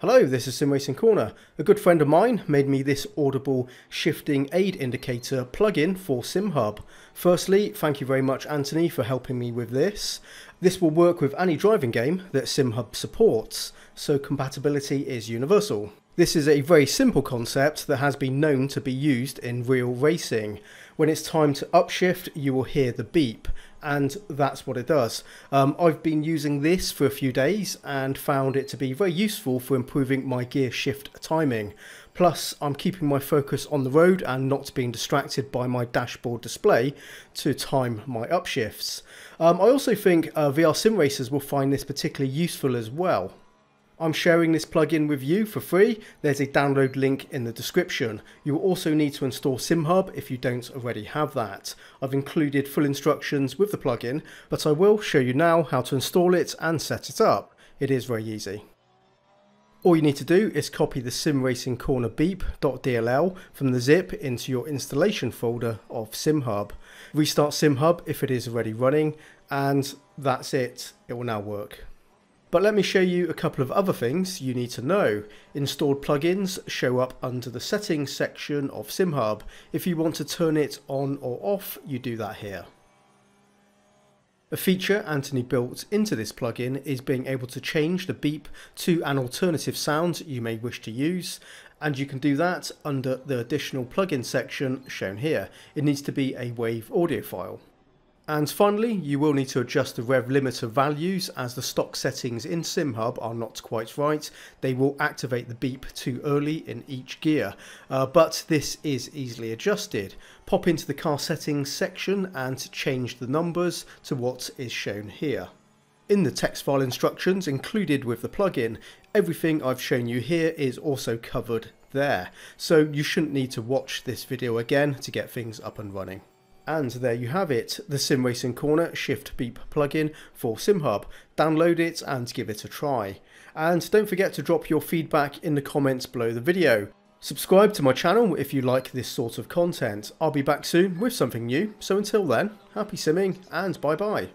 Hello, this is Sim Racing Corner. A good friend of mine made me this audible shifting aid indicator plugin for SimHub. Firstly, thank you very much Anthony for helping me with this. This will work with any driving game that SimHub supports, so compatibility is universal. This is a very simple concept that has been known to be used in real racing. When it's time to upshift, you will hear the beep, and that's what it does. Um, I've been using this for a few days and found it to be very useful for improving my gear shift timing. Plus, I'm keeping my focus on the road and not being distracted by my dashboard display to time my upshifts. Um, I also think uh, VR sim racers will find this particularly useful as well. I'm sharing this plugin with you for free. There's a download link in the description. You will also need to install SimHub if you don't already have that. I've included full instructions with the plugin, but I will show you now how to install it and set it up. It is very easy. All you need to do is copy the sim racing corner beep.dll from the zip into your installation folder of SimHub. Restart SimHub if it is already running and that's it, it will now work. But let me show you a couple of other things you need to know. Installed plugins show up under the settings section of SimHub. If you want to turn it on or off, you do that here. A feature Anthony built into this plugin is being able to change the beep to an alternative sound you may wish to use and you can do that under the additional plugin section shown here. It needs to be a WAV audio file. And finally, you will need to adjust the rev limiter values as the stock settings in SimHub are not quite right. They will activate the beep too early in each gear, uh, but this is easily adjusted. Pop into the car settings section and change the numbers to what is shown here. In the text file instructions included with the plugin, everything I've shown you here is also covered there, so you shouldn't need to watch this video again to get things up and running. And there you have it, the Sim Racing Corner Shift Beep plugin for SimHub. Download it and give it a try. And don't forget to drop your feedback in the comments below the video. Subscribe to my channel if you like this sort of content. I'll be back soon with something new, so until then, happy simming and bye bye.